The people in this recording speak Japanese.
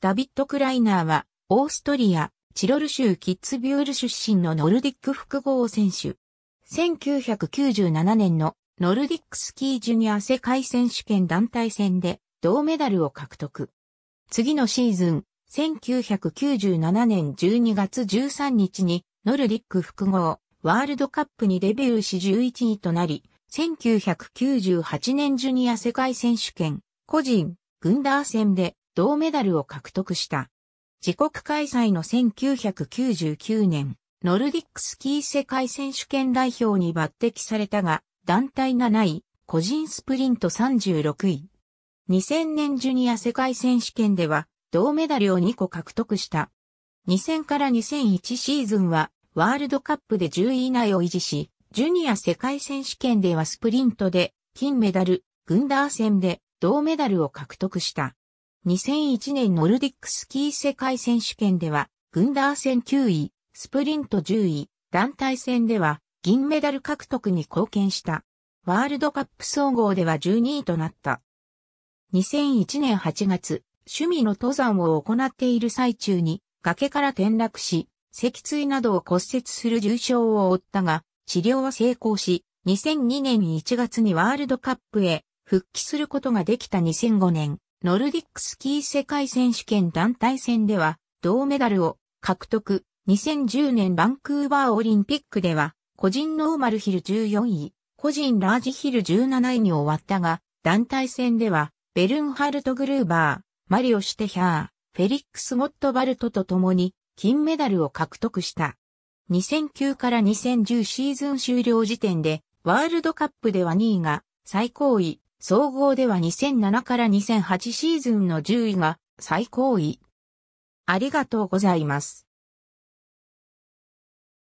ダビッド・クライナーは、オーストリア、チロル州キッツビュール出身のノルディック複合選手。1997年のノルディックスキージュニア世界選手権団体戦で銅メダルを獲得。次のシーズン、1997年12月13日にノルディック複合ワールドカップにデビューし11位となり、1998年ジュニア世界選手権個人グンダー戦で銅メダルを獲得した。自国開催の1999年、ノルディックスキー世界選手権代表に抜擢されたが、団体7位、個人スプリント36位。2000年ジュニア世界選手権では、銅メダルを2個獲得した。2000から2001シーズンは、ワールドカップで10位以内を維持し、ジュニア世界選手権ではスプリントで金メダル、グンダー戦で銅メダルを獲得した。2001年ノルディックスキー世界選手権では、グンダー戦9位、スプリント10位、団体戦では銀メダル獲得に貢献した。ワールドカップ総合では12位となった。2001年8月、趣味の登山を行っている最中に崖から転落し、脊椎などを骨折する重傷を負ったが、治療は成功し、2002年1月にワールドカップへ復帰することができた2005年、ノルディックスキー世界選手権団体戦では銅メダルを獲得。2010年バンクーバーオリンピックでは個人ノーマルヒル14位、個人ラージヒル17位に終わったが、団体戦ではベルンハルト・グルーバー、マリオ・シュテヒャー、フェリックス・ゴットバルトと共に金メダルを獲得した。2009から2010シーズン終了時点で、ワールドカップでは2位が最高位、総合では2007から2008シーズンの10位が最高位。ありがとうございます。